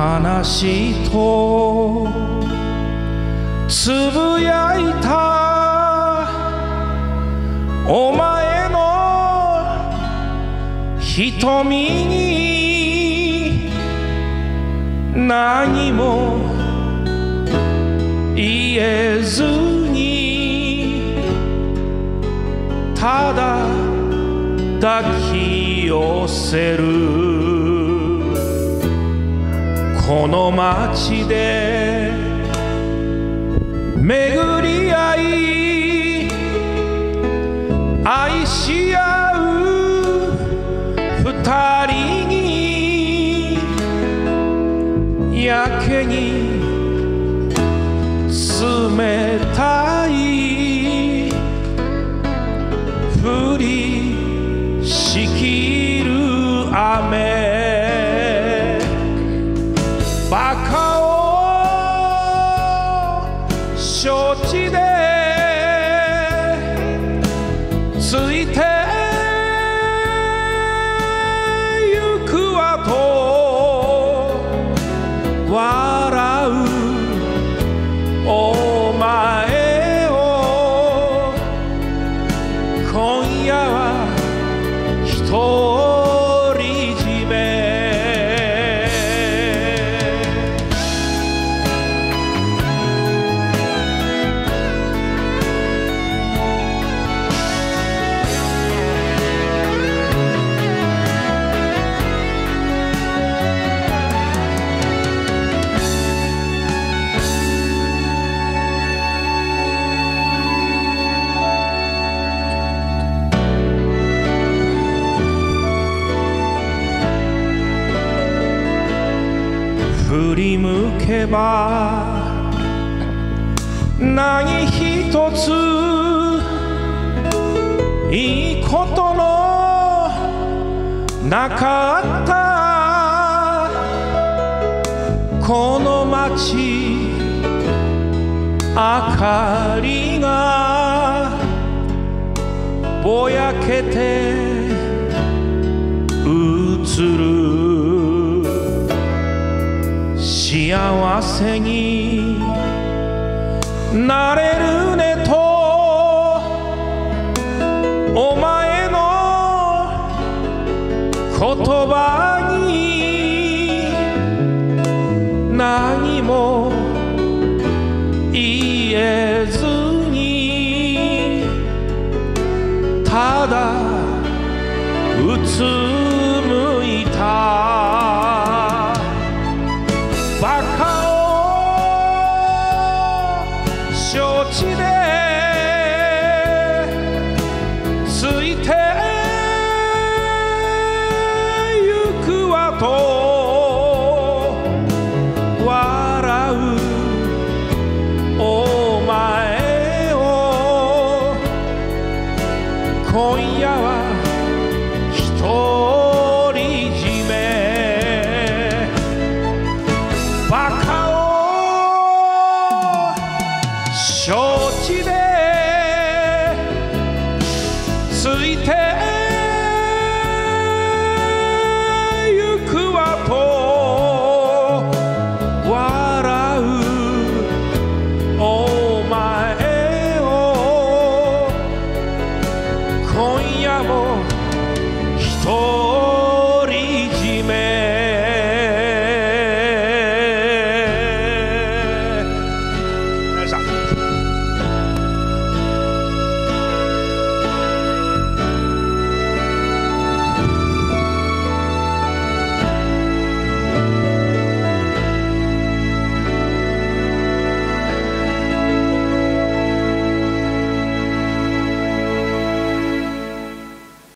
悲しいとつぶやいたお前の瞳に何も言えずにただ抱き寄せる。この街で巡り合い愛し合う二人にやけに冷たいついり向けば何一ついいことのなかった。この街明かりがぼやけてせになれるねとお前の言葉に何も言えずにただうつむいた。バカ期待。つ